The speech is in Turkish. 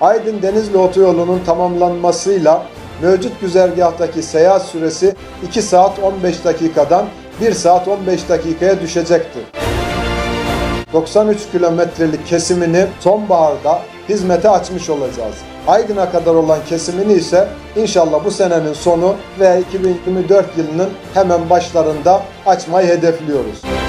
Aydın Denizli Otoyolu'nun tamamlanmasıyla mevcut güzergahtaki seyahat süresi 2 saat 15 dakikadan 1 saat 15 dakikaya düşecektir. 93 kilometrelik kesimini sonbaharda hizmete açmış olacağız. Aydın'a kadar olan kesimini ise inşallah bu senenin sonu ve 2024 yılının hemen başlarında açmayı hedefliyoruz.